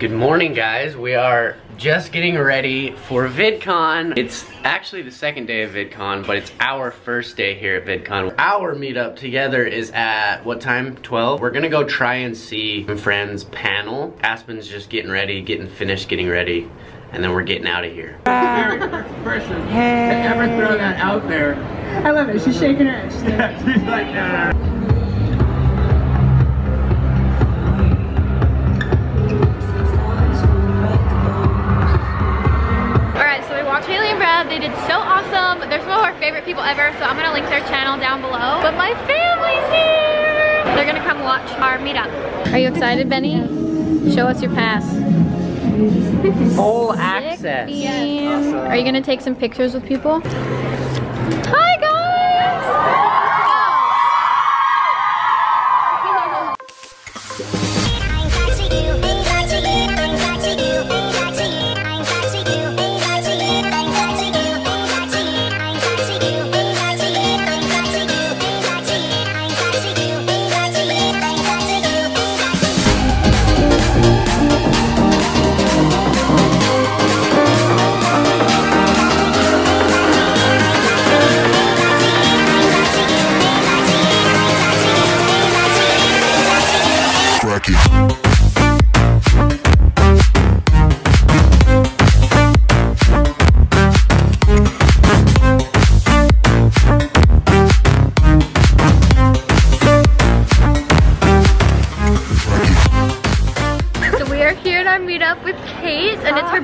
Good morning guys, we are just getting ready for VidCon. It's actually the second day of VidCon, but it's our first day here at VidCon. Our meetup together is at, what time, 12? We're gonna go try and see my friend's panel. Aspyn's just getting ready, getting finished getting ready, and then we're getting out of here. very first person to ever throw that out there. I love it. She's shaking her head. She's like, She's They did so awesome. They're some of our favorite people ever, so I'm gonna link their channel down below. But my family's here! They're gonna come watch our meetup. Are you excited, Benny? Show us your pass. Full Sick access. bean. Are you gonna take some pictures with people? Hi guys!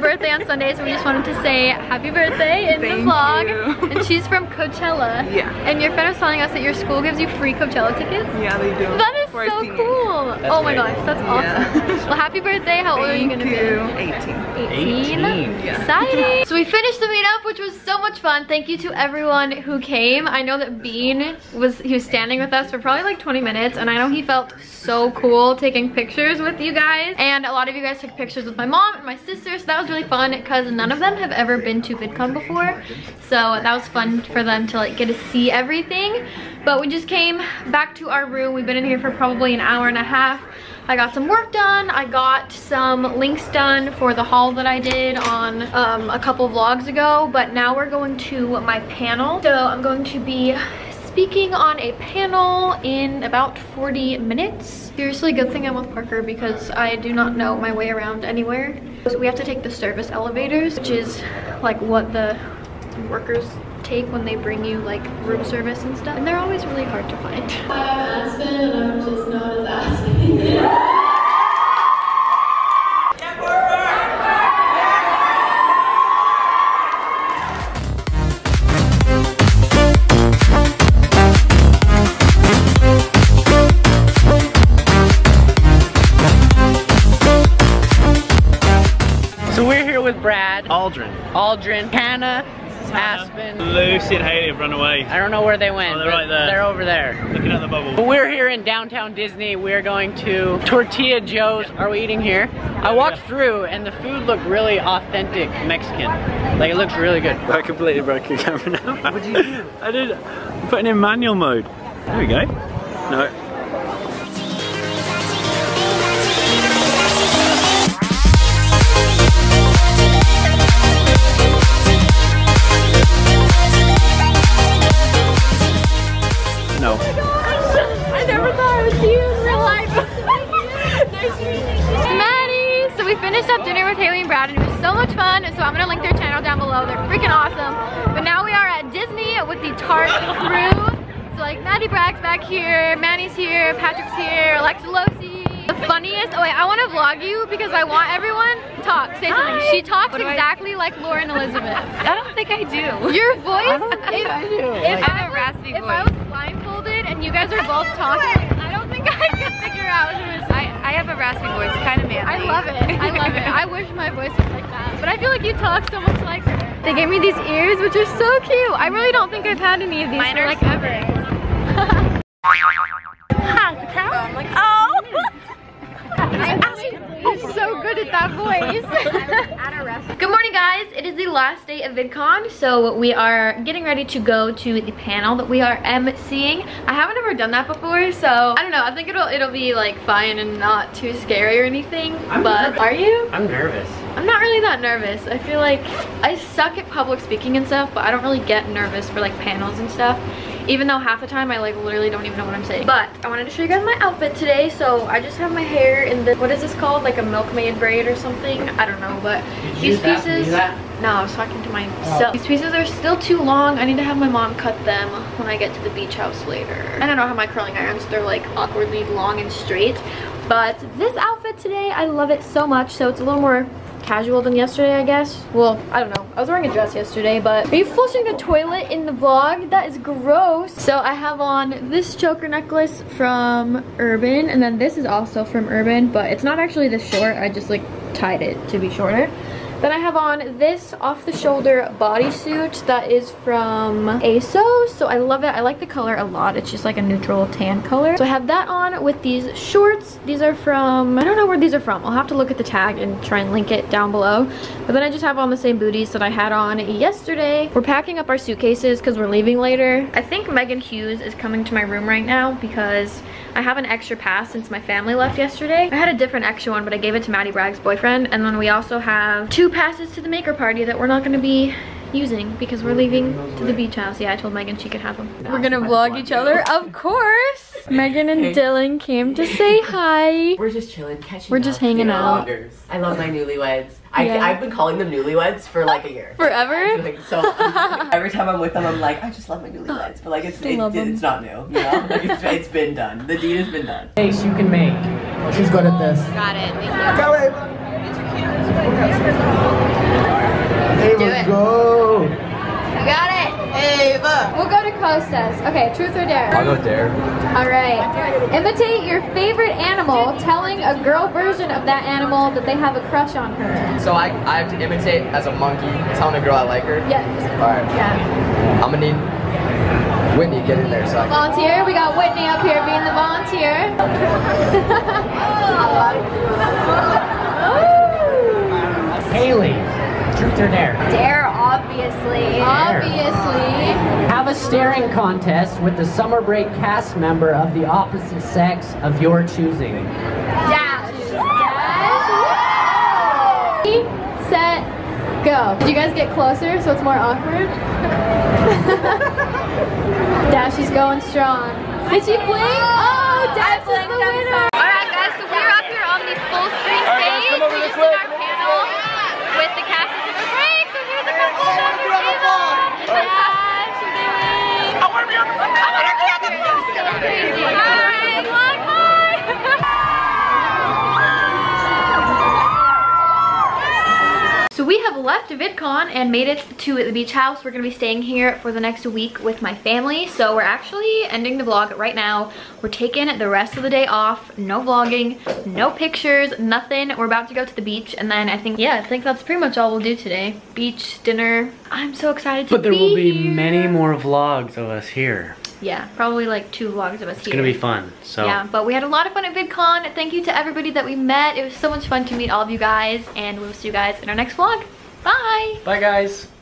Birthday on Sunday, so we just wanted to say happy birthday in the vlog. you. And she's from Coachella. Yeah. And your friend was telling us that your school gives you free Coachella tickets? yeah, they do. That is For so senior. cool. oh my gosh, that's awesome. Yeah. well, happy birthday. How old are you gonna be? 18. 18. 18. Yeah. Exciting. so we finished the meetup, which was so much fun. Thank you to everyone who came. I know that Bean was, he was standing with us for probably like 20 minutes, and I know he felt so cool taking pictures with you guys. And a lot of you guys took pictures with my mom and my sister, so that was really fun because none of them have ever been to VidCon before. So that was fun for them to like get to see everything. But we just came back to our room. We've been in here for probably an hour and a half. I got some work done. I got some links done for the haul that I did on um, a couple vlogs ago. But now we're going to my panel. So I'm going to be speaking on a panel in about 40 minutes. Seriously, good thing I'm with Parker because I do not know my way around anywhere. So we have to take the service elevators, which is like what the workers take when they bring you like room service and stuff. And they're always really hard to find. Aldrin. Aldrin, Hannah, Aspyn. Lucy and Hailey have run away. I don't know where they went. Oh, they're right there. They're over there. Looking at the bubble. But we're here in downtown Disney. We're going to Tortilla Joe's. Are we eating here? I walked through and the food looked really authentic Mexican. Like it looks really good. I completely broke your camera now. what did you do? I did. I'm putting in manual mode. There we go. No. Up dinner with Hailey and Brad and it was so much fun. So I'm gonna link their channel down below. They're freaking awesome. But now we are at Disney with the Tarte crew. So like Maddie Bragg's back here, Manny's here, Patrick's here, Alexa Losey. The funniest, oh wait, I want to vlog you because I want everyone talk, say something. She talks exactly like Lauren Elizabeth. I don't think I do. Your voice, if, I do. if I I have a was- raspy If voice. I was blindfolded and you guys are both talking, I don't think I could figure out who is. I, I have a raspy voice, kind of manly. I love it. I love it. I wish my voice was like that. But I feel like you talk so much like her. They gave me these ears, which are so cute. I really don't think I've had any of these Mine for like ever. Like, oh. She's so good at that voice. Good morning, guys. It is the last day of VidCon, so we are getting ready to go to the panel that we are emceeing. I haven't ever done that before, so I don't know. I think it'll it'll be like fine and not too scary or anything. I'm but nervous. are you? I'm nervous. I'm not really that nervous. I feel like I suck at public speaking and stuff, but I don't really get nervous for like panels and stuff. Even though half the time I like literally don't even know what I'm saying. But I wanted to show you guys my outfit today. So I just have my hair in the, what is this called? Like a milkmaid braid or something? I don't know, but Did these just ask me pieces. No, I was talking to myself. These pieces are still too long. I need to have my mom cut them when I get to the beach house later. I don't know how my curling irons, they're like awkwardly long and straight. But this outfit today, I love it so much. So it's a little more casual than yesterday, I guess. Well, I don't know. I was wearing a dress yesterday, but are you flushing the toilet in the vlog? That is gross. So I have on this choker necklace from Urban, and then this is also from Urban, but it's not actually this short. I just like tied it to be shorter. Then I have on this off-the-shoulder bodysuit that is from ASOS. So I love it. I like the color a lot. It's just like a neutral tan color. So I have that on with these shorts. These are from, I don't know where these are from. I'll have to look at the tag and try and link it down below. But then I just have on the same booties that I had on yesterday. We're packing up our suitcases because we're leaving later. I think Megan Hughes is coming to my room right now because I have an extra pass since my family left yesterday. I had a different extra one, but I gave it to Maddie Bragg's boyfriend. And then we also have two passes to the maker party that we're not gonna be using because we're leaving to the beach house. Yeah, I told Megan she could have them. We're gonna vlog each other, of course. Megan and Dylan came to say hi. We're just chilling, catching up. We're just up. hanging out. I love my newlyweds. I, Yeah. I've been calling them newlyweds for like a year. Forever? Like, so every time I'm with them, I'm like, I just love my newlyweds. But like, it's it, love them. it's not new. You know, like, it's, it's been done. The deed has been done. Face you can make. She's good at this. Got it, thank you. Do it. Go. You got it. Ava. We'll go to Costas. Okay, truth or dare? I'll go there. All right. Imitate your favorite animal, telling a girl version of that animal that they have a crush on her. So I, I have to imitate as a monkey, telling a girl I like her. Yes. Alright. Yeah. I'm gonna need Whitney get in there so Volunteer. We got Whitney up here being the volunteer. Oh. Haley, truth or dare? Dare, obviously. Obviously. Have a staring contest with the summer break cast member of the opposite sex of your choosing. Dash. Dash. Ready, Set. Go. Did you guys get closer so it's more awkward? Dash is going strong. Did she blink? Oh, Dash is the winner. Have left VidCon and made it to the beach house. We're gonna be staying here for the next week with my family. So we're actually ending the vlog right now. We're taking the rest of the day off. No vlogging, no pictures, nothing. We're about to go to the beach and then I think, yeah, I think that's pretty much all we'll do today. Beach, dinner. I'm so excited to But there be will be here. many more vlogs of us here. Yeah, probably like two vlogs of us It's here. It's gonna be fun. So Yeah, but we had a lot of fun at VidCon. Thank you to everybody that we met. It was so much fun to meet all of you guys, and we'll see you guys in our next vlog. Bye! bye guys.